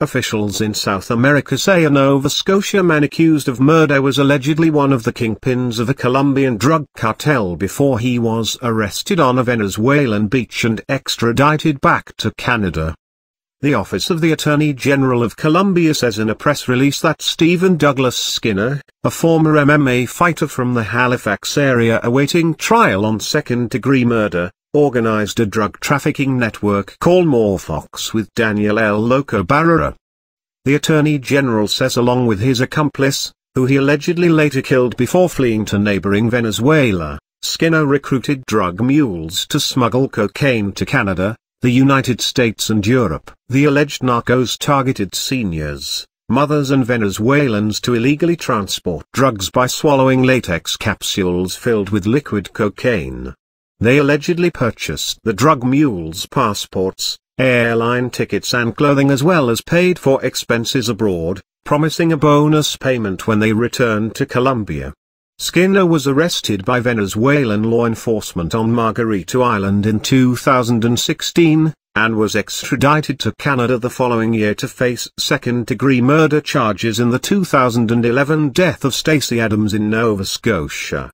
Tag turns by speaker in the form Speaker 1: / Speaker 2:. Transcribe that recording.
Speaker 1: Officials in South America say a Nova Scotia man accused of murder was allegedly one of the kingpins of a Colombian drug cartel before he was arrested on a Venezuelan beach and extradited back to Canada. The Office of the Attorney General of Colombia says in a press release that Stephen Douglas Skinner, a former MMA fighter from the Halifax area awaiting trial on second-degree murder, organized a drug trafficking network called Morphox with Daniel El Loco Barrera. The Attorney General says along with his accomplice, who he allegedly later killed before fleeing to neighboring Venezuela, Skinner recruited drug mules to smuggle cocaine to Canada, the United States and Europe. The alleged narcos targeted seniors, mothers and Venezuelans to illegally transport drugs by swallowing latex capsules filled with liquid cocaine. They allegedly purchased the drug mules' passports, airline tickets and clothing as well as paid for expenses abroad, promising a bonus payment when they returned to Colombia. Skinner was arrested by Venezuelan law enforcement on Margarita Island in 2016, and was extradited to Canada the following year to face second-degree murder charges in the 2011 death of Stacey Adams in Nova Scotia.